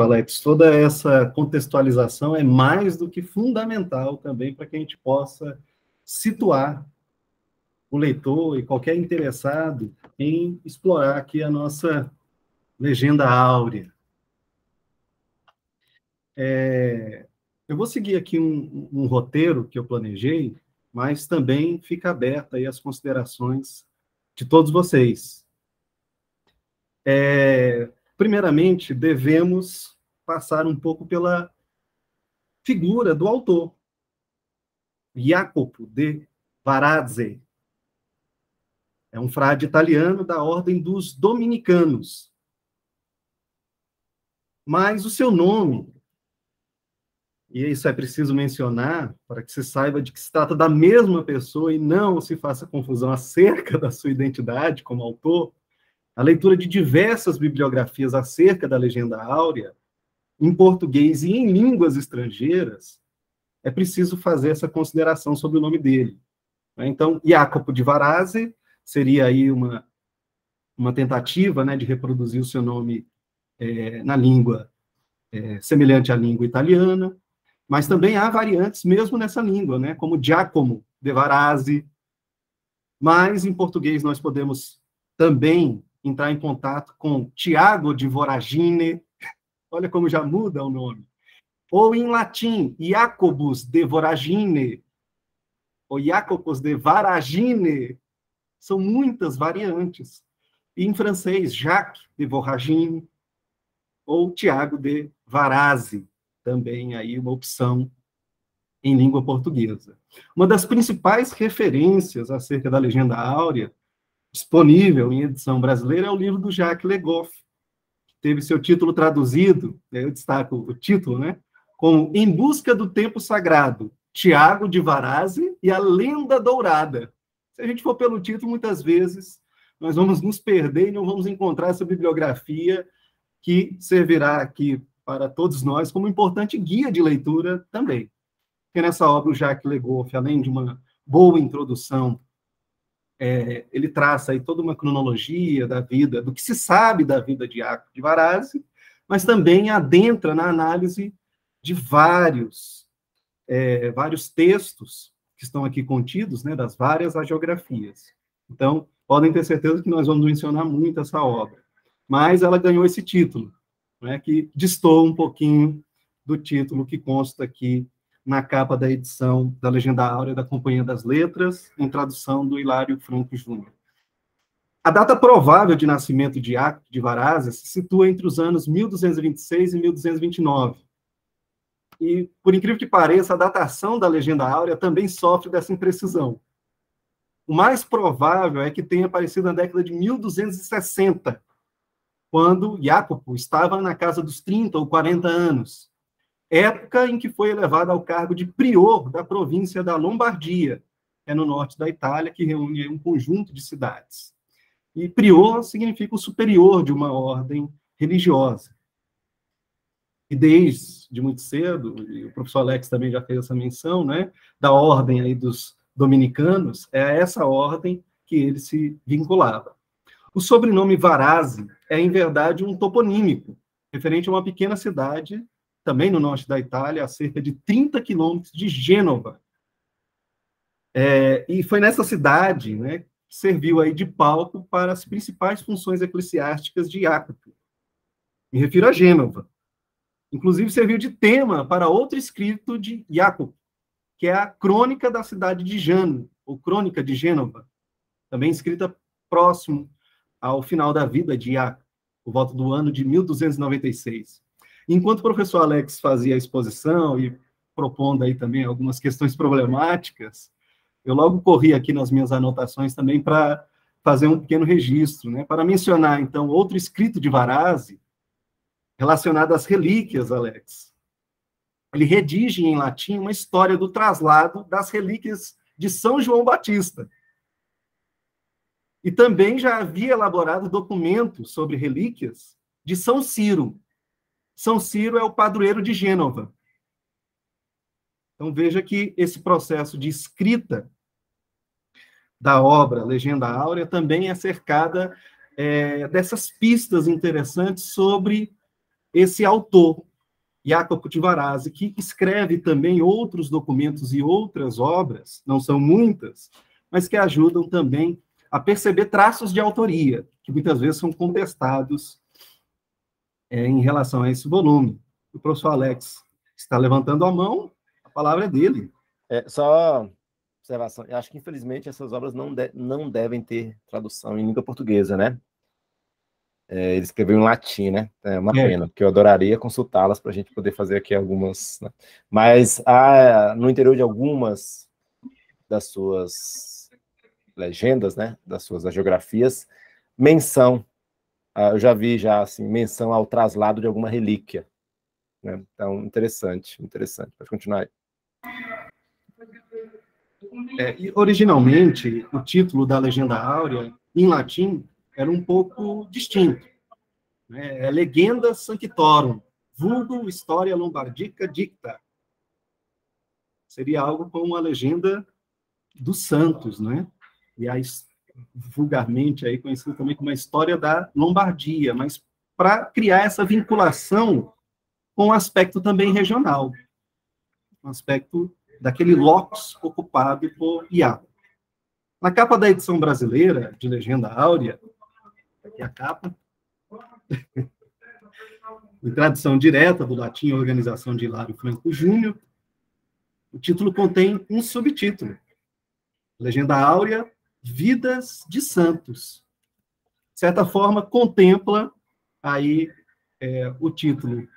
Alex, toda essa contextualização é mais do que fundamental também para que a gente possa situar o leitor e qualquer interessado em explorar aqui a nossa legenda áurea. É, eu vou seguir aqui um, um, roteiro que eu planejei, mas também fica aberta aí as considerações de todos vocês. É, primeiramente, devemos passar um pouco pela figura do autor, Jacopo de Varazze. É um frade italiano da ordem dos dominicanos. Mas o seu nome, e isso é preciso mencionar para que se saiba de que se trata da mesma pessoa e não se faça confusão acerca da sua identidade como autor, a leitura de diversas bibliografias acerca da legenda áurea, em português e em línguas estrangeiras, é preciso fazer essa consideração sobre o nome dele. Né? Então, Jacopo de Varazze seria aí uma, uma tentativa né, de reproduzir o seu nome é, na língua é, semelhante à língua italiana, mas também há variantes mesmo nessa língua, né, como Giacomo de Varazze, mas em português nós podemos também entrar em contato com Tiago de Voragine, olha como já muda o nome, ou em latim, Jacobus de Voragine, ou Jacobus de Varagine, são muitas variantes. E em francês, Jacques de Voragine, ou Tiago de Varazze, também aí uma opção em língua portuguesa. Uma das principais referências acerca da legenda áurea disponível em edição brasileira é o livro do Jacques Legoff, que teve seu título traduzido, eu destaco o título, né, como Em Busca do Tempo Sagrado, Tiago de Varazze e a Lenda Dourada. Se a gente for pelo título, muitas vezes nós vamos nos perder e não vamos encontrar essa bibliografia que servirá aqui para todos nós como importante guia de leitura também. Porque nessa obra o Jacques Legoff, além de uma boa introdução é, ele traça aí toda uma cronologia da vida, do que se sabe da vida de Jacob de Varazzi, mas também adentra na análise de vários, é, vários textos que estão aqui contidos, né, das várias agiografias. Então, podem ter certeza que nós vamos mencionar muito essa obra. Mas ela ganhou esse título, né, que distou um pouquinho do título que consta aqui na capa da edição da Legenda Áurea da Companhia das Letras, em tradução do Hilário Franco Júnior. A data provável de nascimento de Jacob de Varazia se situa entre os anos 1226 e 1229. E, por incrível que pareça, a datação da Legenda Áurea também sofre dessa imprecisão. O mais provável é que tenha aparecido na década de 1260, quando Jacopo estava na casa dos 30 ou 40 anos, época em que foi elevado ao cargo de prior da província da Lombardia, é no norte da Itália, que reúne um conjunto de cidades. E prior significa o superior de uma ordem religiosa. E desde muito cedo, e o professor Alex também já fez essa menção, né, da ordem aí dos dominicanos, é a essa ordem que ele se vinculava. O sobrenome Varazzi é, em verdade, um toponímico, referente a uma pequena cidade também no norte da Itália, a cerca de 30 quilômetros de Gênova. É, e foi nessa cidade né, que serviu aí de palco para as principais funções eclesiásticas de Jacopo. Me refiro a Gênova. Inclusive, serviu de tema para outro escrito de Jacopo, que é a Crônica da cidade de Jano, ou Crônica de Gênova, também escrita próximo ao final da vida de Jacopo, por volta do ano de 1296. Enquanto o professor Alex fazia a exposição e propondo aí também algumas questões problemáticas, eu logo corri aqui nas minhas anotações também para fazer um pequeno registro, né, para mencionar, então, outro escrito de Varazzi relacionado às relíquias, Alex. Ele redige em latim uma história do traslado das relíquias de São João Batista. E também já havia elaborado documentos sobre relíquias de São Ciro, são Ciro é o padroeiro de Gênova. Então veja que esse processo de escrita da obra Legenda Áurea também é cercada é, dessas pistas interessantes sobre esse autor, Jacopo de Varazzi, que escreve também outros documentos e outras obras, não são muitas, mas que ajudam também a perceber traços de autoria, que muitas vezes são contestados é, em relação a esse volume. O professor Alex está levantando a mão, a palavra é dele. É, só observação, eu acho que infelizmente essas obras não, de, não devem ter tradução em língua portuguesa, né? É, ele escreveu em latim, né? É uma é. pena, porque eu adoraria consultá-las para a gente poder fazer aqui algumas. Né? Mas há, no interior de algumas das suas legendas, né? Das suas geografias, menção. Ah, eu já vi já assim menção ao traslado de alguma relíquia. Né? Então, interessante, interessante. Pode continuar aí. É, originalmente, o título da Legenda Áurea, em latim, era um pouco distinto. Né? É Legenda Sanctorum, vulgo História Lombardica Dicta. Seria algo como a legenda dos santos, né? E aí, vulgarmente aí conhecido também como a história da Lombardia, mas para criar essa vinculação com o aspecto também regional, um aspecto daquele locus ocupado por Iago. Na capa da edição brasileira de Legenda Áurea, aqui a capa, em tradução direta do latim Organização de Hilário Franco Júnior, o título contém um subtítulo, Legenda Áurea, Vidas de Santos. De certa forma, contempla aí é, o título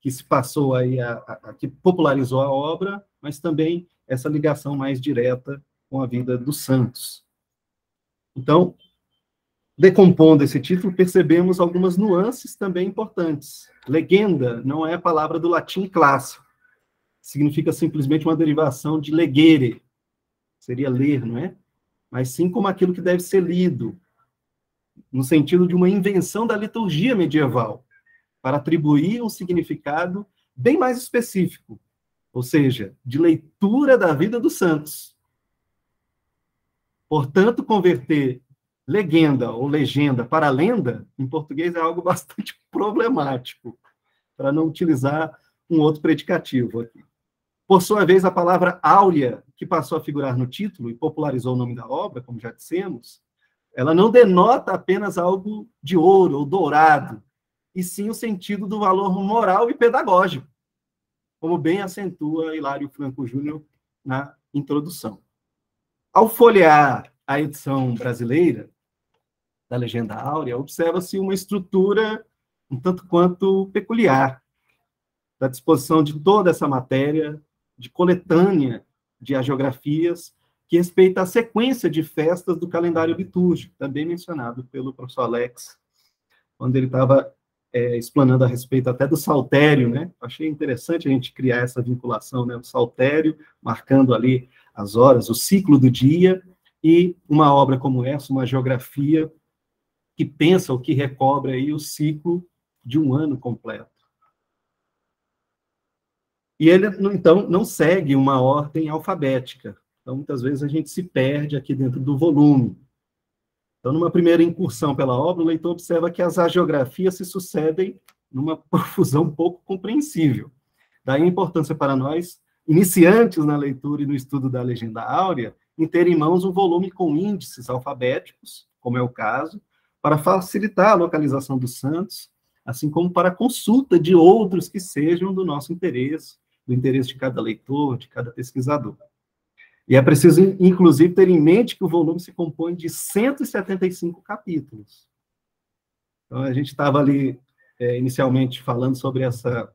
que se passou aí, a, a, que popularizou a obra, mas também essa ligação mais direta com a vida dos santos. Então, decompondo esse título, percebemos algumas nuances também importantes. Legenda não é a palavra do latim clássico. Significa simplesmente uma derivação de legere, seria ler, não é? Mas sim como aquilo que deve ser lido, no sentido de uma invenção da liturgia medieval, para atribuir um significado bem mais específico, ou seja, de leitura da vida dos santos. Portanto, converter legenda ou legenda para lenda, em português, é algo bastante problemático, para não utilizar um outro predicativo aqui. Por sua vez, a palavra áurea, que passou a figurar no título e popularizou o nome da obra, como já dissemos, ela não denota apenas algo de ouro ou dourado, e sim o sentido do valor moral e pedagógico, como bem acentua Hilário Franco Júnior na introdução. Ao folhear a edição brasileira, da Legenda Áurea, observa-se uma estrutura um tanto quanto peculiar da disposição de toda essa matéria, de coletânea de agiografias, que respeita a sequência de festas do calendário litúrgico, também mencionado pelo professor Alex, quando ele estava é, explanando a respeito até do saltério, né? Achei interessante a gente criar essa vinculação, né? O saltério, marcando ali as horas, o ciclo do dia, e uma obra como essa, uma geografia que pensa ou que recobre aí o ciclo de um ano completo. E ele, então, não segue uma ordem alfabética. Então, muitas vezes a gente se perde aqui dentro do volume. Então, numa primeira incursão pela obra, o leitor observa que as agiografias se sucedem numa profusão pouco compreensível. Daí a importância para nós, iniciantes na leitura e no estudo da Legenda Áurea, em ter em mãos um volume com índices alfabéticos, como é o caso, para facilitar a localização dos santos, assim como para consulta de outros que sejam do nosso interesse, do interesse de cada leitor, de cada pesquisador. E é preciso, inclusive, ter em mente que o volume se compõe de 175 capítulos. Então, a gente estava ali, é, inicialmente, falando sobre essa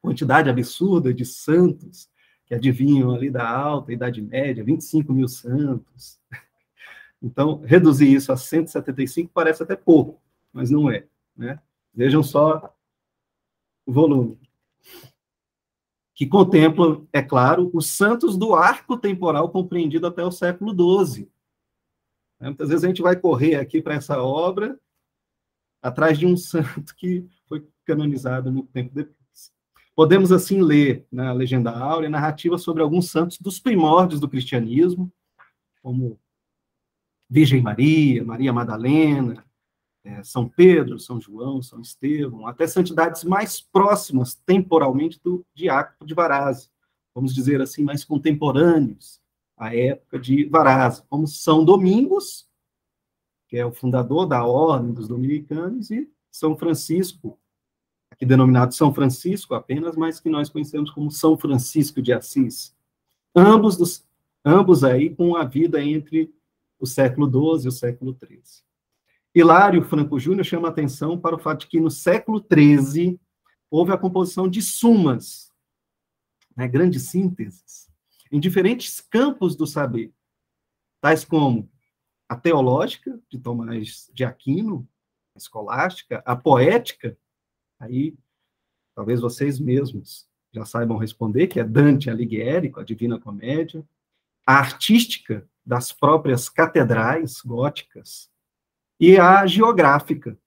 quantidade absurda de santos que adivinham ali da alta Idade Média, 25 mil santos, então, reduzir isso a 175 parece até pouco, mas não é. Né? Vejam só o volume. Que contempla, é claro, os santos do arco temporal compreendido até o século XII. Né? Muitas vezes a gente vai correr aqui para essa obra atrás de um santo que foi canonizado muito tempo depois. Podemos, assim, ler na Legenda Áurea narrativa sobre alguns santos dos primórdios do cristianismo, como Virgem Maria, Maria Madalena, é, São Pedro, São João, São Estevão, até santidades mais próximas temporalmente do diácono de Varazze, vamos dizer assim, mais contemporâneos à época de Varazze, como São Domingos, que é o fundador da Ordem dos Dominicanos, e São Francisco, aqui denominado São Francisco apenas, mas que nós conhecemos como São Francisco de Assis. Ambos, dos, ambos aí com a vida entre o século XII e o século XIII. Hilário Franco Júnior chama atenção para o fato de que no século XIII houve a composição de sumas, né, grandes sínteses, em diferentes campos do saber, tais como a teológica, de Tomás de Aquino, a escolástica, a poética, aí talvez vocês mesmos já saibam responder, que é Dante Alighieri, com a Divina Comédia, a artística das próprias catedrais góticas, e a geográfica.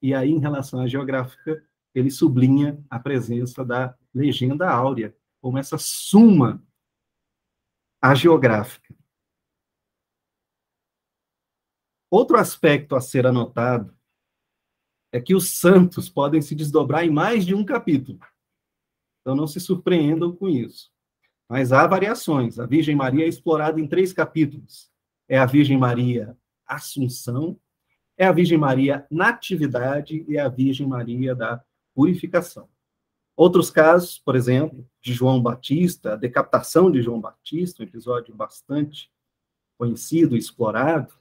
E aí, em relação à geográfica, ele sublinha a presença da legenda áurea, como essa suma a geográfica. Outro aspecto a ser anotado é que os santos podem se desdobrar em mais de um capítulo. Então não se surpreendam com isso. Mas há variações. A Virgem Maria é explorada em três capítulos. É a Virgem Maria Assunção, é a Virgem Maria Natividade e a Virgem Maria da Purificação. Outros casos, por exemplo, de João Batista, a decapitação de João Batista, um episódio bastante conhecido explorado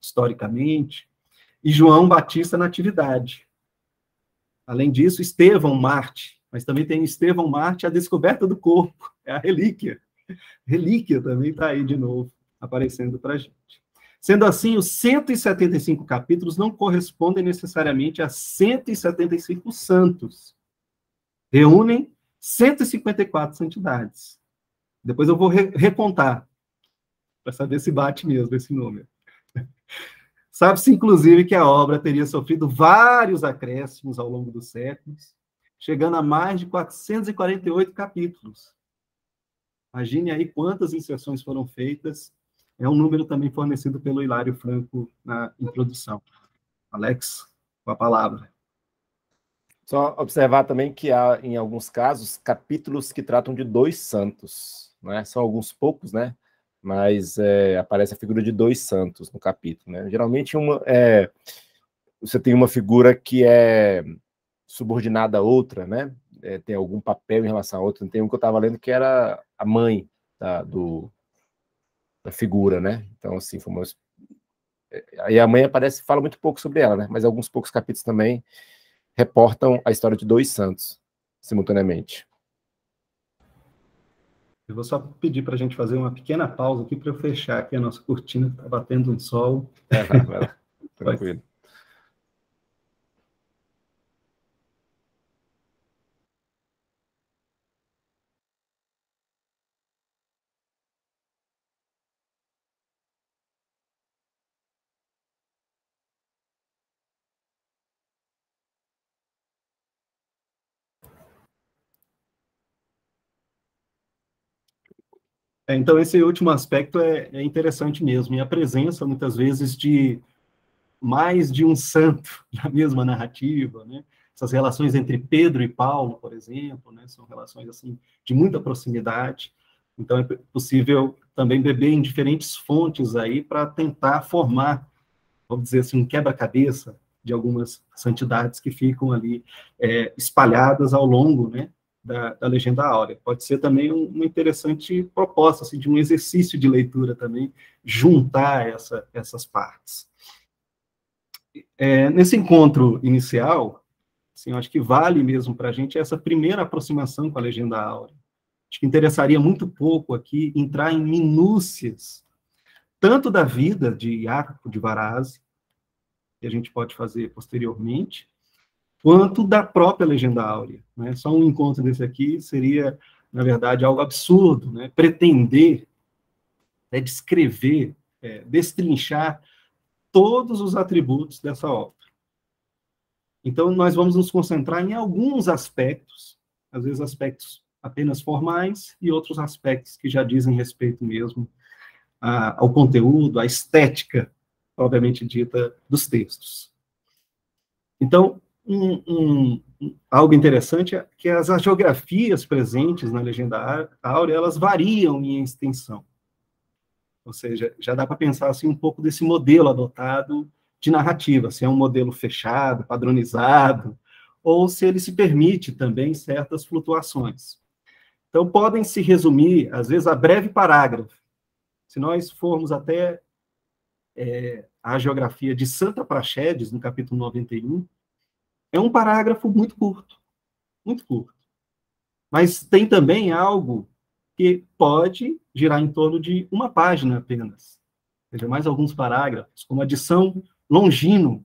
historicamente, e João Batista Natividade. Além disso, Estevão Marte, mas também tem Estevão Marte, a descoberta do corpo, é a relíquia. Relíquia também está aí de novo, aparecendo para a gente. Sendo assim, os 175 capítulos não correspondem necessariamente a 175 santos. Reúnem 154 santidades. Depois eu vou re recontar, para saber se bate mesmo esse número. Sabe-se, inclusive, que a obra teria sofrido vários acréscimos ao longo dos séculos, chegando a mais de 448 capítulos. Imagine aí quantas inserções foram feitas é um número também fornecido pelo Hilário Franco na introdução. Alex, com a palavra. Só observar também que há, em alguns casos, capítulos que tratam de dois santos. Né? São alguns poucos, né? Mas é, aparece a figura de dois santos no capítulo. Né? Geralmente uma, é, você tem uma figura que é subordinada a outra, né? É, tem algum papel em relação a outra. Tem um que eu estava lendo que era a mãe do, figura, né? Então, assim, foi uma... Aí a mãe aparece, fala muito pouco sobre ela, né? Mas alguns poucos capítulos também reportam a história de dois santos, simultaneamente. Eu vou só pedir para a gente fazer uma pequena pausa aqui para eu fechar aqui a nossa cortina, que está batendo um sol. É, vai lá. Tranquilo. É, então, esse último aspecto é, é, interessante mesmo, e a presença, muitas vezes, de mais de um santo na mesma narrativa, né? Essas relações entre Pedro e Paulo, por exemplo, né? São relações, assim, de muita proximidade. Então, é possível também beber em diferentes fontes aí para tentar formar, vamos dizer assim, um quebra-cabeça de algumas santidades que ficam ali é, espalhadas ao longo, né, da, da legenda áurea. Pode ser também um, uma interessante proposta, assim, de um exercício de leitura também, juntar essa, essas partes. É, nesse encontro inicial, assim, acho que vale mesmo para a gente essa primeira aproximação com a legenda áurea. Acho que interessaria muito pouco aqui entrar em minúcias, tanto da vida de Jacopo de Varazzi, que a gente pode fazer posteriormente, quanto da própria legenda áurea. Né? Só um encontro desse aqui seria, na verdade, algo absurdo, né? pretender né, descrever, é, destrinchar todos os atributos dessa obra. Então, nós vamos nos concentrar em alguns aspectos, às vezes aspectos apenas formais, e outros aspectos que já dizem respeito mesmo a, ao conteúdo, à estética propriamente dita dos textos. Então, um, um, algo interessante é que as geografias presentes na legenda áurea, elas variam em extensão. Ou seja, já dá para pensar assim um pouco desse modelo adotado de narrativa, se é um modelo fechado, padronizado, ou se ele se permite também certas flutuações. Então, podem se resumir, às vezes, a breve parágrafo. Se nós formos até é, a geografia de Santa Praxedes, no capítulo 91, é um parágrafo muito curto, muito curto. Mas tem também algo que pode girar em torno de uma página apenas. Ou seja, mais alguns parágrafos, como a de São Longino,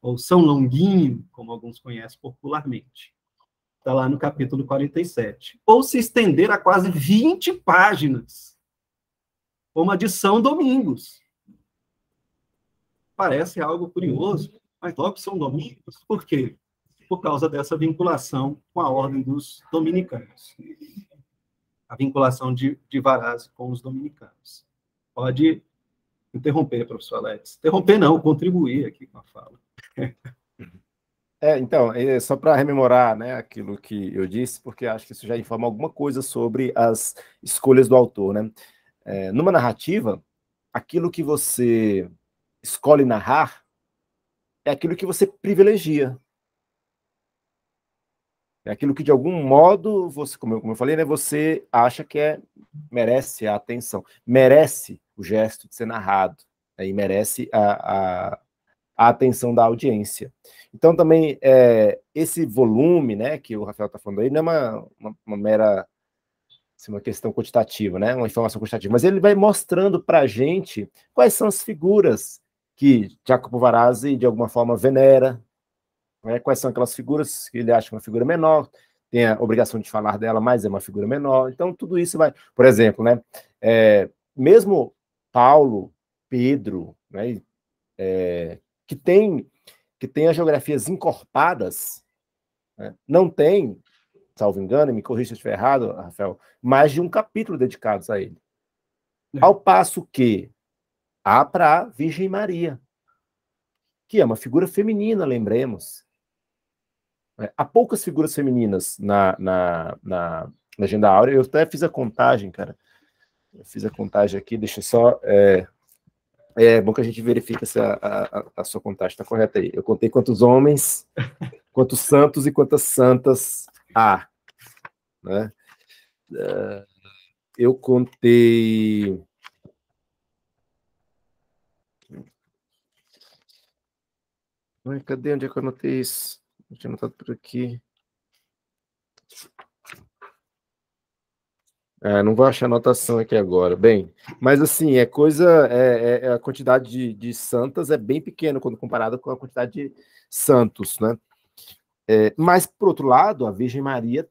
ou São Longuinho, como alguns conhecem popularmente. Está lá no capítulo 47. Ou se estender a quase 20 páginas, como a de São Domingos. Parece algo curioso, mas logo São Domingos, por quê? Por causa dessa vinculação com a ordem dos dominicanos. A vinculação de, de Varazzi com os dominicanos. Pode interromper, professor Alex. Interromper não, contribuir aqui com a fala. É, então, é só para rememorar né, aquilo que eu disse, porque acho que isso já informa alguma coisa sobre as escolhas do autor. Né? É, numa narrativa, aquilo que você escolhe narrar é aquilo que você privilegia. É aquilo que, de algum modo, você, como eu, como eu falei, né, você acha que é, merece a atenção, merece o gesto de ser narrado, né, e merece a, a, a, atenção da audiência. Então, também, é, esse volume né, que o Rafael está falando aí não é uma, uma, uma mera assim, uma questão quantitativa, né, uma informação quantitativa, mas ele vai mostrando para a gente quais são as figuras que Jacopo Varazzi, de alguma forma, venera, né? Quais são aquelas figuras que ele acha que é uma figura menor, tem a obrigação de falar dela, mas é uma figura menor. Então, tudo isso vai. Por exemplo, né? É, mesmo Paulo, Pedro, né? É, que tem que tem as geografias encorpadas, né? não tem, salvo engano, me corrija se eu estiver errado, Rafael, mais de um capítulo dedicados a ele. É. Ao passo que há para a Virgem Maria, que é uma figura feminina, lembremos. É, há poucas figuras femininas na, na, na, Legenda Áurea. Eu até fiz a contagem, cara. Eu fiz a contagem aqui, deixa eu só. É, é bom que a gente verifique se a, a, a sua contagem está correta aí. Eu contei quantos homens, quantos santos e quantas santas há. Né? É, eu contei. Cadê onde é que eu anotei isso? Eu tinha por aqui. É, não vou achar anotação aqui agora. Bem, mas assim, é coisa. É, é, é, a quantidade de, de santas é bem pequena quando comparada com a quantidade de santos, né? É, mas, por outro lado, a Virgem Maria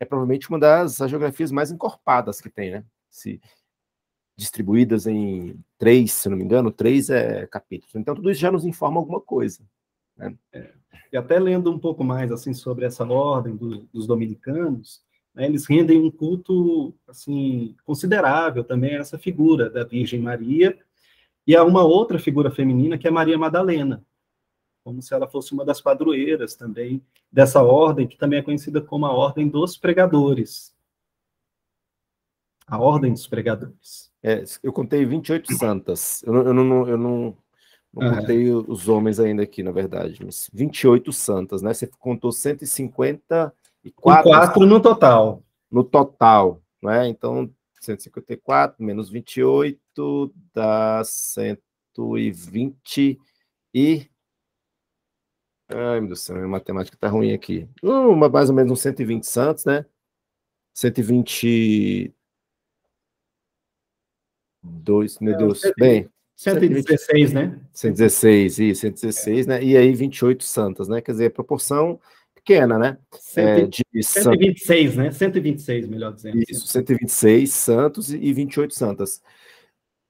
é provavelmente uma das geografias mais encorpadas que tem, né? Se, distribuídas em três, se não me engano, três é, capítulos. Então, tudo isso já nos informa alguma coisa. Né? É. E até lendo um pouco mais assim sobre essa ordem do, dos dominicanos, né, eles rendem um culto assim considerável também a essa figura da Virgem Maria e a uma outra figura feminina que é Maria Madalena, como se ela fosse uma das padroeiras também dessa ordem que também é conhecida como a ordem dos pregadores. A ordem dos pregadores. É, eu contei 28 santas. Eu, eu, não, eu não não uhum. contei os homens ainda aqui, na verdade. Mas 28 santas, né? Você contou 154. E quatro no total. No total, né? Então, 154 menos 28 dá 120 e. Ai, meu Deus do céu, minha matemática tá ruim aqui. Uma, mais ou menos uns 120 santos, né? 122, meu Deus. Bem, 116, né? 116, isso, 116, é. né? E aí 28 santas, né? Quer dizer, proporção pequena, né? é, de 126, sant... né? 126, melhor dizendo. Isso, 126 santos e 28 santas.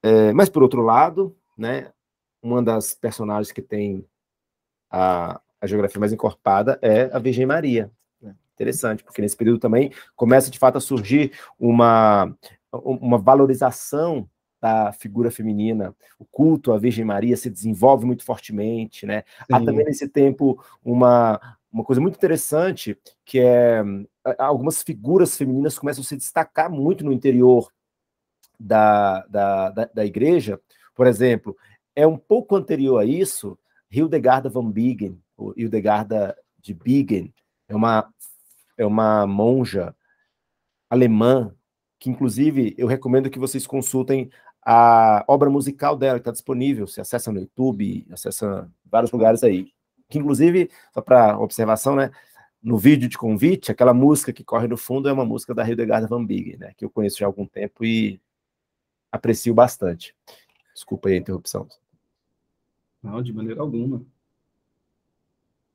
É, mas, por outro lado, né? Uma das personagens que tem a, a geografia mais encorpada é a Virgem Maria. Interessante, porque nesse período também começa, de fato, a surgir uma, uma valorização resgatar a figura feminina, o culto à Virgem Maria se desenvolve muito fortemente, né? Sim. Há também nesse tempo uma, uma coisa muito interessante, que é algumas figuras femininas começam a se destacar muito no interior da, da, da, da igreja. Por exemplo, é um pouco anterior a isso, Hildegarda van Bingen, ou Hildegarda de Bingen, é uma, é uma monja alemã, que inclusive eu recomendo que vocês consultem a obra musical dela, que está disponível, se acessa no YouTube, acessa vários lugares aí. Que inclusive, só para observação, né? No vídeo de convite, aquela música que corre no fundo é uma música da Hildegarda van Bingen, né? Que eu conheço já há algum tempo e aprecio bastante. Desculpa aí a interrupção. Não, de maneira alguma.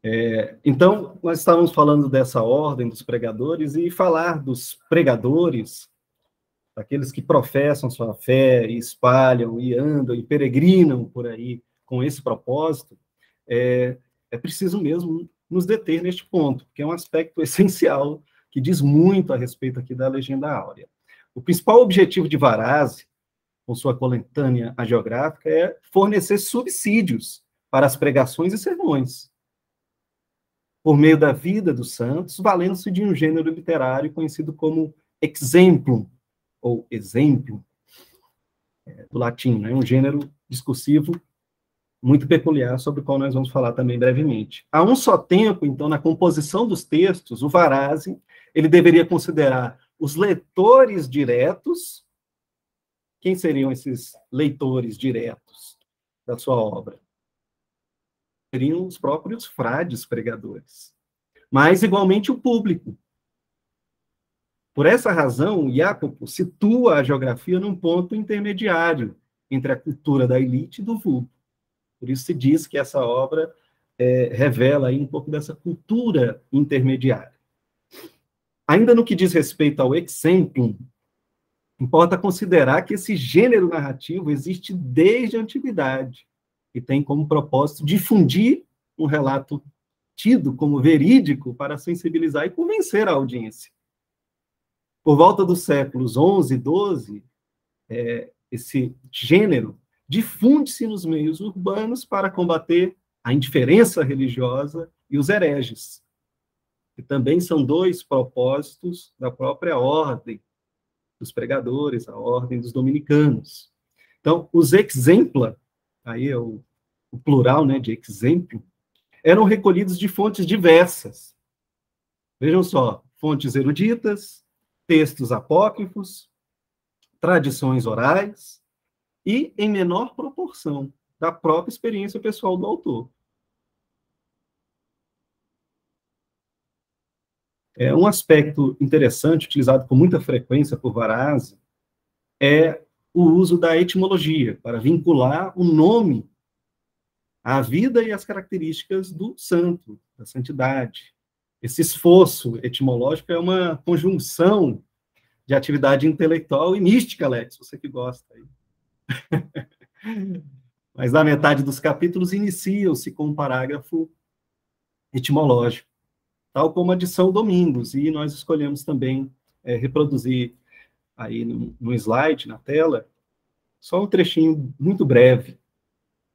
É, então, nós estávamos falando dessa ordem dos pregadores e falar dos pregadores, aqueles que professam sua fé e espalham e andam e peregrinam por aí com esse propósito, é, é preciso mesmo nos deter neste ponto, que é um aspecto essencial que diz muito a respeito aqui da legenda áurea. O principal objetivo de Varazzi, com sua coletânea geográfica, é fornecer subsídios para as pregações e sermões por meio da vida dos santos, valendo-se de um gênero literário conhecido como exemplum, ou exemplo, é, do latim, né? um gênero discursivo muito peculiar, sobre o qual nós vamos falar também brevemente. A um só tempo, então, na composição dos textos, o Varazzi, ele deveria considerar os leitores diretos, quem seriam esses leitores diretos da sua obra? seriam os próprios frades pregadores, mas igualmente o público. Por essa razão, Jacopo situa a geografia num ponto intermediário entre a cultura da elite e do vulgo. Por isso se diz que essa obra é, revela aí um pouco dessa cultura intermediária. Ainda no que diz respeito ao exemplo, importa considerar que esse gênero narrativo existe desde a antiguidade e tem como propósito difundir um relato tido como verídico para sensibilizar e convencer a audiência. Por volta dos séculos 11 e 12, é, esse gênero difunde-se nos meios urbanos para combater a indiferença religiosa e os hereges, que também são dois propósitos da própria ordem dos pregadores, a ordem dos dominicanos. Então, os exempla aí é o, o plural né, de exemplo, eram recolhidos de fontes diversas. Vejam só, fontes eruditas, textos apócrifos, tradições orais e, em menor proporção, da própria experiência pessoal do autor. É um aspecto interessante, utilizado com muita frequência por Varazzi, é o uso da etimologia, para vincular o nome à vida e às características do santo, da santidade. Esse esforço etimológico é uma conjunção de atividade intelectual e mística, Alex, você que gosta. Mas na metade dos capítulos inicia-se com um parágrafo etimológico, tal como a de São Domingos, e nós escolhemos também é, reproduzir aí no, no slide, na tela, só um trechinho muito breve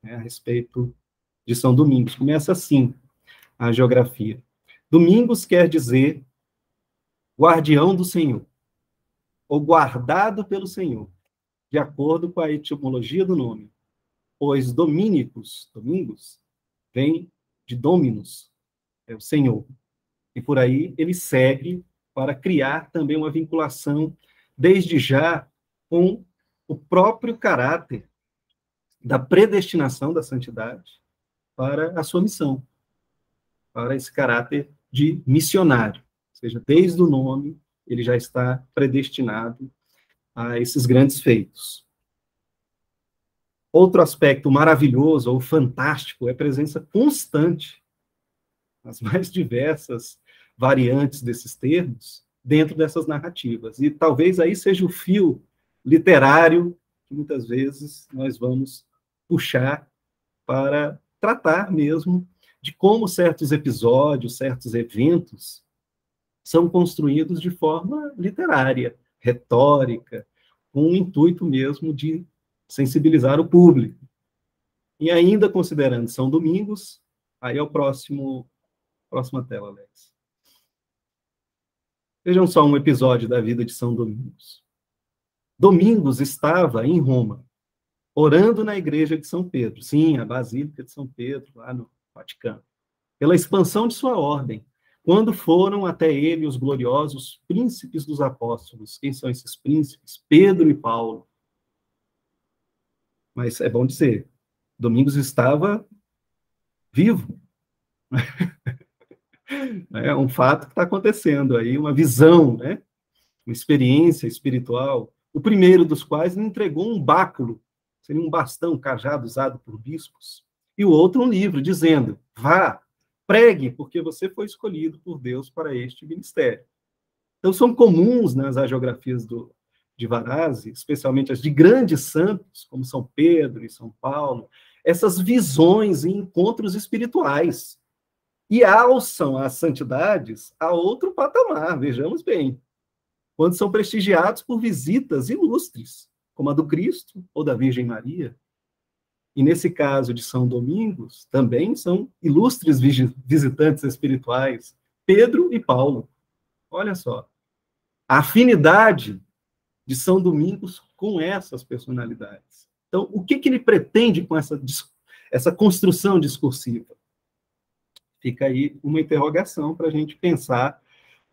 né, a respeito de São Domingos. Começa assim a geografia. Domingos quer dizer guardião do Senhor, ou guardado pelo Senhor, de acordo com a etimologia do nome. Pois domínicos, domingos, vem de dominus, é o Senhor. E por aí ele segue para criar também uma vinculação desde já com o próprio caráter da predestinação da santidade para a sua missão, para esse caráter de missionário. Ou seja, desde o nome, ele já está predestinado a esses grandes feitos. Outro aspecto maravilhoso ou fantástico é a presença constante, nas mais diversas variantes desses termos, dentro dessas narrativas. E talvez aí seja o fio literário que muitas vezes nós vamos puxar para tratar mesmo de como certos episódios, certos eventos são construídos de forma literária, retórica, com o intuito mesmo de sensibilizar o público. E ainda considerando São Domingos, aí é o próximo, próxima tela, Alex. Vejam só um episódio da vida de São Domingos. Domingos estava em Roma, orando na igreja de São Pedro, sim, a Basílica de São Pedro, lá no Vaticano, pela expansão de sua ordem, quando foram até ele os gloriosos príncipes dos apóstolos. Quem são esses príncipes? Pedro e Paulo. Mas é bom dizer, Domingos estava vivo. É um fato que está acontecendo aí, uma visão, né? uma experiência espiritual. O primeiro dos quais entregou um báculo, seria um bastão, um cajado usado por bispos, e o outro um livro, dizendo: vá, pregue, porque você foi escolhido por Deus para este ministério. Então, são comuns nas agiografias do, de Varazzi, especialmente as de grandes santos, como São Pedro e São Paulo, essas visões e encontros espirituais e alçam as santidades a outro patamar, vejamos bem, quando são prestigiados por visitas ilustres, como a do Cristo ou da Virgem Maria. E nesse caso de São Domingos, também são ilustres visitantes espirituais, Pedro e Paulo. Olha só, a afinidade de São Domingos com essas personalidades. Então, o que, que ele pretende com essa, essa construção discursiva? fica aí uma interrogação para a gente pensar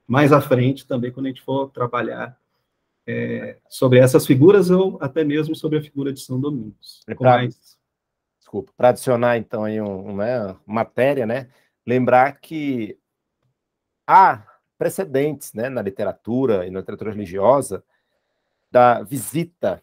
mais à frente também, quando a gente for trabalhar é, sobre essas figuras ou até mesmo sobre a figura de São Domingos. É mais... Desculpa, para adicionar então aí um, né, matéria, né? Lembrar que há precedentes né, na literatura e na literatura religiosa da visita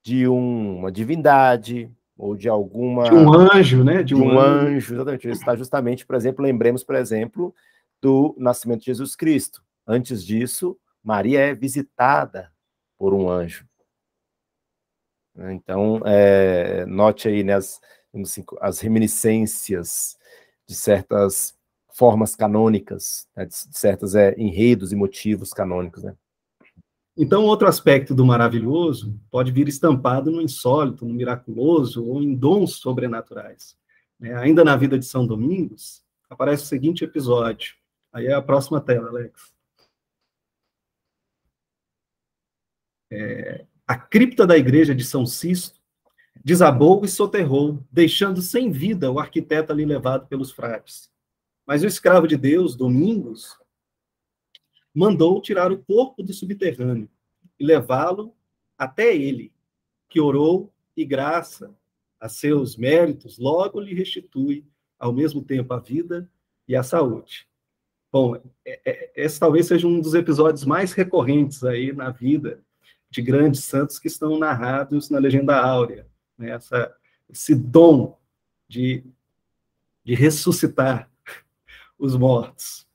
de uma divindade, ou de alguma. De um anjo, né? De um, de um anjo. anjo, exatamente. Está justamente, por exemplo, lembremos, por exemplo, do nascimento de Jesus Cristo. Antes disso, Maria é visitada por um anjo. Então, é, note aí né, as, assim, as reminiscências de certas formas canônicas, né, de certos é, enredos e motivos canônicos. Né? Então, outro aspecto do maravilhoso pode vir estampado no insólito, no miraculoso ou em dons sobrenaturais. É, ainda na vida de São Domingos, aparece o seguinte episódio. Aí é a próxima tela, Alex. É, a cripta da igreja de São Sisto desabou e soterrou, deixando sem vida o arquiteto ali levado pelos frades. Mas o escravo de Deus, Domingos, mandou tirar o corpo do subterrâneo e levá-lo até ele, que orou e graça a seus méritos logo lhe restitui ao mesmo tempo a vida e a saúde. Bom, é, é, esse talvez seja um dos episódios mais recorrentes aí na vida de grandes santos que estão narrados na Legenda Áurea, né? Essa, esse dom de, de ressuscitar os mortos.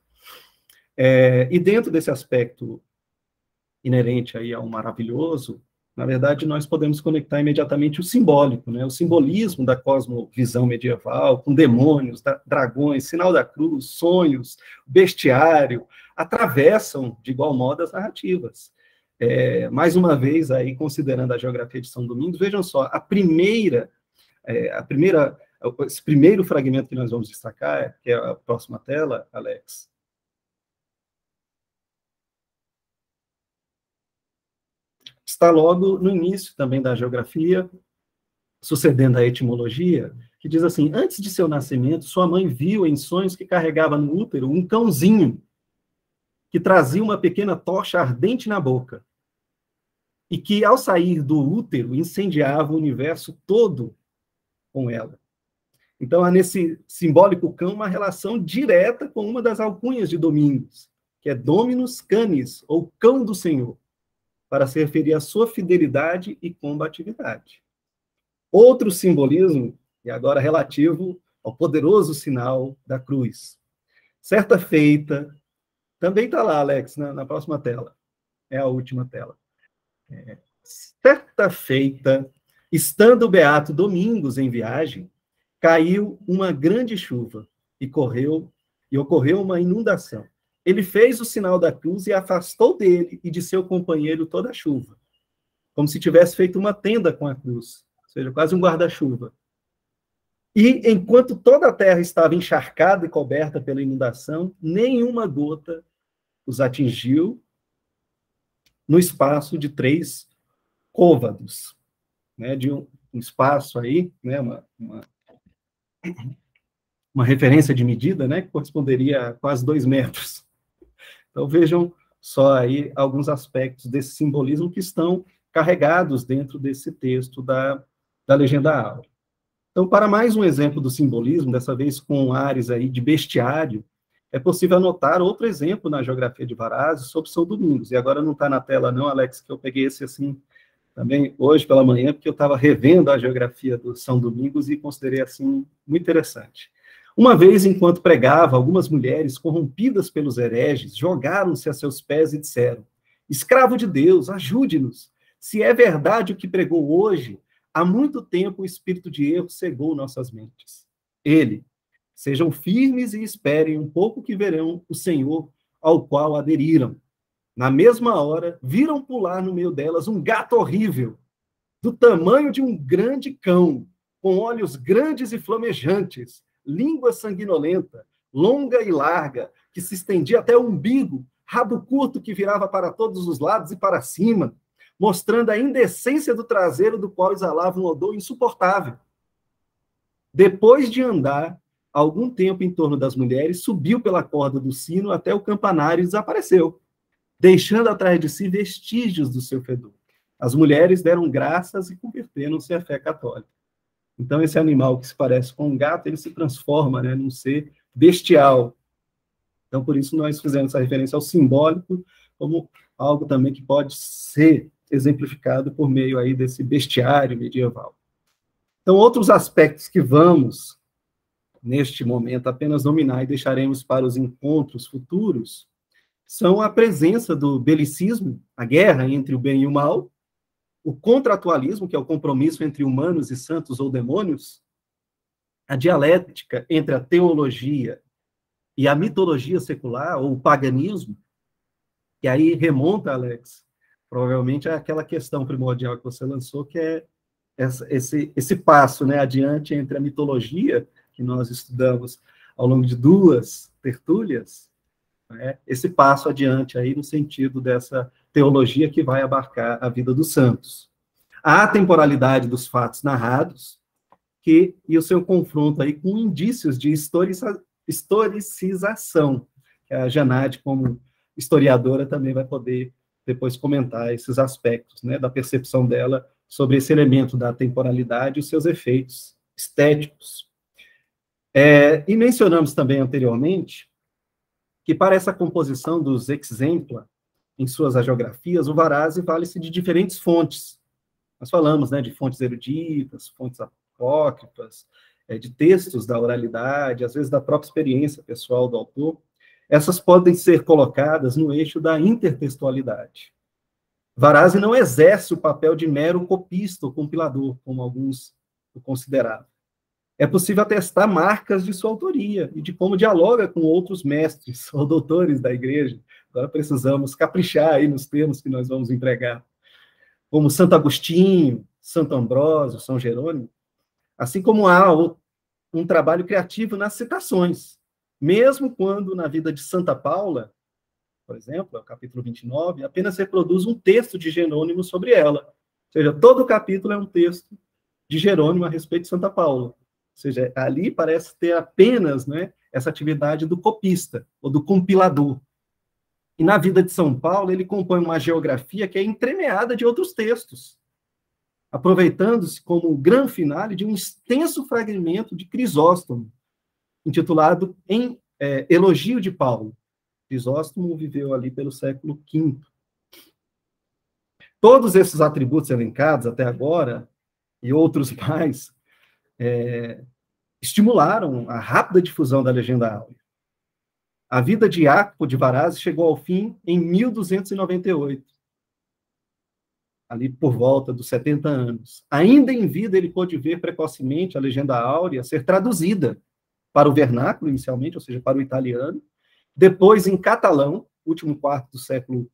É, e dentro desse aspecto inerente aí ao maravilhoso, na verdade, nós podemos conectar imediatamente o simbólico, né? o simbolismo da cosmovisão medieval, com demônios, dragões, sinal da cruz, sonhos, bestiário, atravessam de igual modo as narrativas. É, mais uma vez, aí, considerando a geografia de São Domingos, vejam só, a primeira, é, a primeira, esse primeiro fragmento que nós vamos destacar, que é a próxima tela, Alex, está logo no início também da geografia, sucedendo a etimologia, que diz assim: antes de seu nascimento, sua mãe viu em sonhos que carregava no útero um cãozinho que trazia uma pequena tocha ardente na boca e que, ao sair do útero, incendiava o universo todo com ela. Então, há nesse simbólico cão uma relação direta com uma das alcunhas de Domingos, que é Dominus Canis, ou cão do Senhor para se referir à sua fidelidade e combatividade. Outro simbolismo, e agora relativo ao poderoso sinal da cruz. Certa feita, também está lá, Alex, na, na, próxima tela. É a última tela. Certa feita, estando o Beato Domingos em viagem, caiu uma grande chuva e correu e ocorreu uma inundação. Ele fez o sinal da cruz e afastou dele e de seu companheiro toda a chuva, como se tivesse feito uma tenda com a cruz, ou seja, quase um guarda-chuva. E enquanto toda a terra estava encharcada e coberta pela inundação, nenhuma gota os atingiu no espaço de três côvados, né, de um, um espaço aí, né, uma, uma, uma, referência de medida, né, que corresponderia a quase dois metros. Então vejam só aí alguns aspectos desse simbolismo que estão carregados dentro desse texto da, da legenda áurea. Então, para mais um exemplo do simbolismo, dessa vez com ares aí de bestiário, é possível anotar outro exemplo na geografia de Varazes sobre São Domingos. E agora não está na tela não, Alex, que eu peguei esse assim também hoje pela manhã, porque eu estava revendo a geografia do São Domingos e considerei assim muito interessante. Uma vez, enquanto pregava, algumas mulheres corrompidas pelos hereges jogaram-se a seus pés e disseram: Escravo de Deus, ajude-nos. Se é verdade o que pregou hoje, há muito tempo o espírito de erro cegou nossas mentes. Ele, Sejam firmes e esperem um pouco que verão o Senhor ao qual aderiram. Na mesma hora, viram pular no meio delas um gato horrível, do tamanho de um grande cão, com olhos grandes e flamejantes, língua sanguinolenta, longa e larga, que se estendia até o umbigo, rabo curto que virava para todos os lados e para cima, mostrando a indecência do traseiro do qual exalava um odor insuportável. Depois de andar algum tempo em torno das mulheres, subiu pela corda do sino até o campanário e desapareceu, deixando atrás de si vestígios do seu fedor. As mulheres deram graças e converteram-se à fé católica. Então, esse animal que se parece com um gato, ele se transforma né, num ser bestial. Então, por isso, nós fizemos essa referência ao simbólico como algo também que pode ser exemplificado por meio aí desse bestiário medieval. Então, outros aspectos que vamos neste momento apenas nominar e deixaremos para os encontros futuros, são a presença do belicismo, a guerra entre o bem e o mal, o contratualismo, que é o compromisso entre humanos e santos ou demônios, a dialética entre a teologia e a mitologia secular, ou o paganismo, que aí remonta, Alex, provavelmente àquela questão primordial que você lançou, que é esse, esse passo né, adiante entre a mitologia que nós estudamos ao longo de duas tertúlias, né, esse passo adiante aí no sentido dessa teologia que vai abarcar a vida dos santos. A temporalidade dos fatos narrados, que, e o seu confronto aí com indícios de historiciza, historicização, a Janade, como historiadora, também vai poder depois comentar esses aspectos, né, da percepção dela sobre esse elemento da temporalidade e os seus efeitos estéticos. É, e mencionamos também anteriormente que para essa composição dos exempla em suas agiografias, o Varazzi vale-se de diferentes fontes. Nós falamos né, de fontes eruditas, fontes apócrifas, é, de textos da oralidade, às vezes da própria experiência pessoal do autor. Essas podem ser colocadas no eixo da intertextualidade. Varazzi não exerce o papel de mero copista ou compilador, como alguns o consideravam é possível atestar marcas de sua autoria e de como dialoga com outros mestres ou doutores da igreja. Agora precisamos caprichar aí nos termos que nós vamos empregar. Como Santo Agostinho, Santo Ambrósio, São Jerônimo, assim como há um trabalho criativo nas citações, mesmo quando na vida de Santa Paula, por exemplo, é o capítulo 29, apenas reproduz um texto de Jerônimo sobre ela. Ou seja, todo o capítulo é um texto de Jerônimo a respeito de Santa Paula. Seja, ali parece ter apenas né, essa atividade do copista, ou do compilador. E na vida de São Paulo, ele compõe uma geografia que é entremeada de outros textos, aproveitando-se como grande finale de um extenso fragmento de Crisóstomo, intitulado Em é, Elogio de Paulo. Crisóstomo viveu ali pelo século V. Todos esses atributos elencados até agora, e outros mais, é, estimularam a rápida difusão da legenda áurea. A vida de Jacopo de Varazzi chegou ao fim em 1298, ali por volta dos 70 anos. Ainda em vida, ele pôde ver precocemente a legenda áurea ser traduzida para o vernáculo, inicialmente, ou seja, para o italiano, depois em catalão, último quarto do século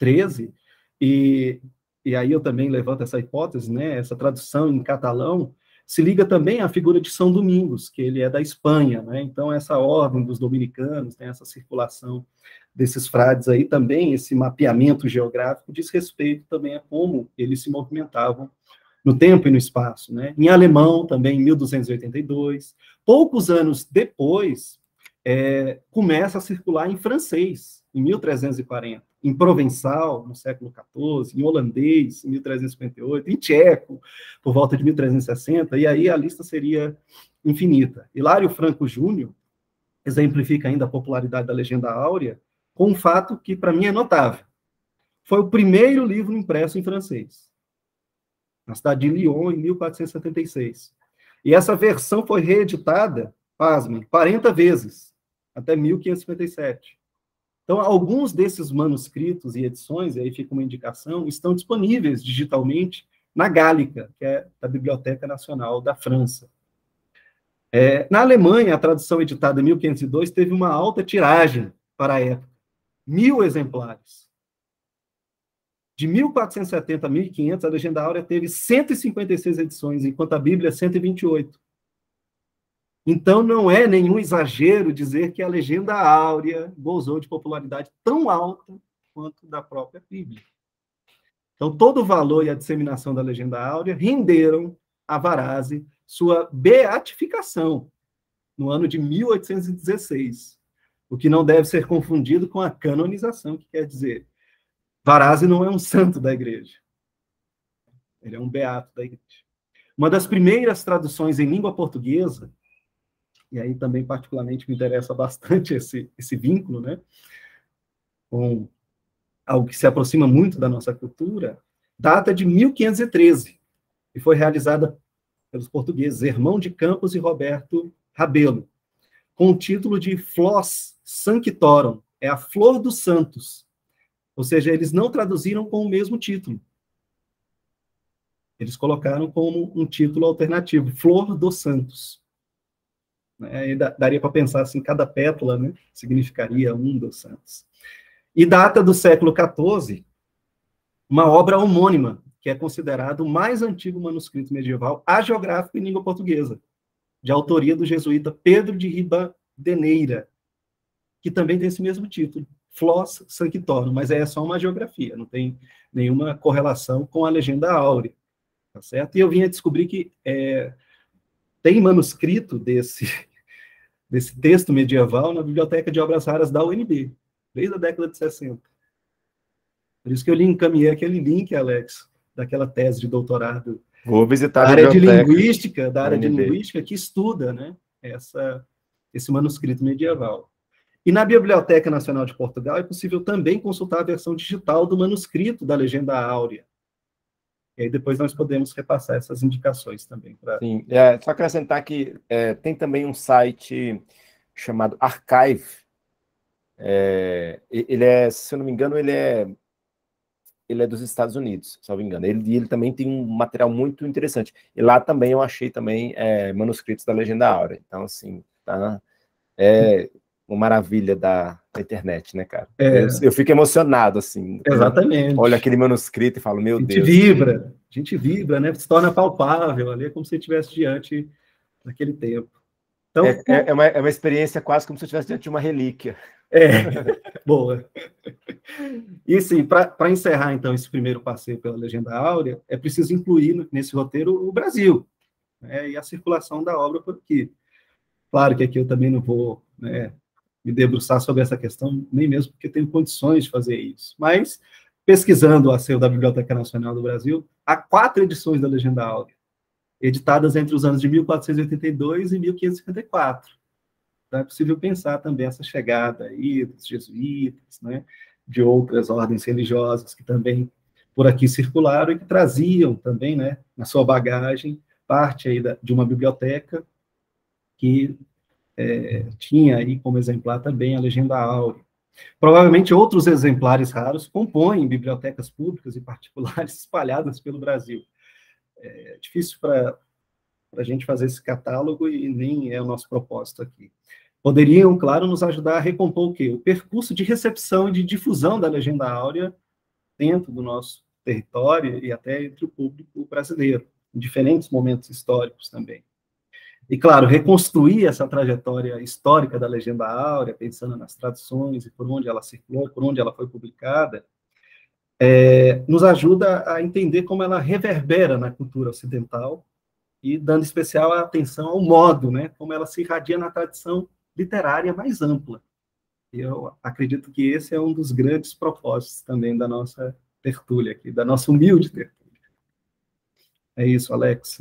XIII, e e aí eu também levanto essa hipótese, né, essa tradução em catalão, se liga também à figura de São Domingos, que ele é da Espanha, né? Então essa ordem dos dominicanos, tem essa circulação desses frades aí também, esse mapeamento geográfico diz respeito também a como eles se movimentavam no tempo e no espaço, né? Em alemão também, em 1282. Poucos anos depois, é, começa a circular em francês, em 1340 em provençal, no século XIV, em holandês, em 1358, em tcheco, por volta de 1360, e aí a lista seria infinita. Hilário Franco Júnior exemplifica ainda a popularidade da Legenda Áurea com um fato que, para mim, é notável. Foi o primeiro livro impresso em francês, na cidade de Lyon, em 1476. E essa versão foi reeditada, pasmem, 40 vezes, até 1557. Então, alguns desses manuscritos e edições, e aí fica uma indicação, estão disponíveis digitalmente na Gálica, que é da Biblioteca Nacional da França. É, na Alemanha, a tradução editada em 1502 teve uma alta tiragem para a época, mil exemplares. De 1470 a 1500, a Legenda Áurea teve 156 edições, enquanto a Bíblia 128. Então, não é nenhum exagero dizer que a legenda áurea gozou de popularidade tão alta quanto da própria Bíblia. Então, todo o valor e a disseminação da legenda áurea renderam a Varase sua beatificação no ano de 1816, o que não deve ser confundido com a canonização, que quer dizer, Varase não é um santo da igreja. Ele é um beato da igreja. Uma das primeiras traduções em língua portuguesa e aí também particularmente me interessa bastante esse, esse vínculo, né, com algo que se aproxima muito da nossa cultura, data de 1513, e foi realizada pelos portugueses Irmão de Campos e Roberto Rabelo, com o título de Flos Sanctorum, é a Flor dos Santos, ou seja, eles não traduziram com o mesmo título. Eles colocaram como um título alternativo, Flor dos Santos. Né? daria para pensar assim, cada pétala né, significaria um dos santos. E data do século XIV, uma obra homônima, que é considerado o mais antigo manuscrito medieval agiográfico em língua portuguesa, de autoria do jesuíta Pedro de Ribadeneira, que também tem esse mesmo título, Flos Sanctorum, mas é só uma geografia, não tem nenhuma correlação com a legenda áurea, tá certo? E eu vim a descobrir que é, tem manuscrito desse desse texto medieval na Biblioteca de Obras Raras da UNB, desde a década de 60. Por isso que eu lhe encaminhei aquele link, Alex, daquela tese de doutorado. Vou visitar da área de linguística, da área de linguística que estuda, né, essa, esse manuscrito medieval. E na Biblioteca Nacional de Portugal é possível também consultar a versão digital do manuscrito da Legenda Áurea, e aí depois nós podemos repassar essas indicações também. Pra... Sim, é, só acrescentar que é, tem também um site chamado Archive. É, ele é, se eu não me engano, ele é ele é dos Estados Unidos, se não me engano. Ele, ele também tem um material muito interessante. E lá também eu achei também é, manuscritos da Legenda Áurea. Então, assim, tá, é, uma maravilha da, da internet, né, cara? É. Eu, eu, fico emocionado, assim. Exatamente. Olha aquele manuscrito e falo, meu Deus. A gente Deus, vibra, a gente vibra, né? Se torna palpável ali, é como se estivesse diante daquele tempo. Então, é, é, é, uma, é uma experiência quase como se eu estivesse diante de uma relíquia. É, boa. E sim, para encerrar então esse primeiro passeio pela Legenda Áurea, é preciso incluir nesse roteiro o Brasil né, e a circulação da obra por aqui. Claro que aqui eu também não vou né, me debruçar sobre essa questão, nem mesmo porque tenho condições de fazer isso. Mas, pesquisando o acervo da Biblioteca Nacional do Brasil, há quatro edições da Legenda Áurea, editadas entre os anos de 1482 e 1554. Então, é possível pensar também essa chegada aí dos jesuítas, né, de outras ordens religiosas que também por aqui circularam e que traziam também, né, na sua bagagem, parte aí da, de uma biblioteca que é, tinha aí como exemplar também a Legenda Áurea. Provavelmente outros exemplares raros compõem bibliotecas públicas e particulares espalhadas pelo Brasil. É difícil para a gente fazer esse catálogo e nem é o nosso propósito aqui. Poderiam, claro, nos ajudar a recompor o quê? O percurso de recepção e de difusão da Legenda Áurea dentro do nosso território e até entre o público brasileiro, em diferentes momentos históricos também. E, claro, reconstruir essa trajetória histórica da Legenda Áurea, pensando nas traduções e por onde ela circulou, por onde ela foi publicada, é, nos ajuda a entender como ela reverbera na cultura ocidental e dando especial atenção ao modo, né, como ela se irradia na tradição literária mais ampla. E eu acredito que esse é um dos grandes propósitos também da nossa tertúlia aqui, da nossa humilde tertúlia. É isso, Alex.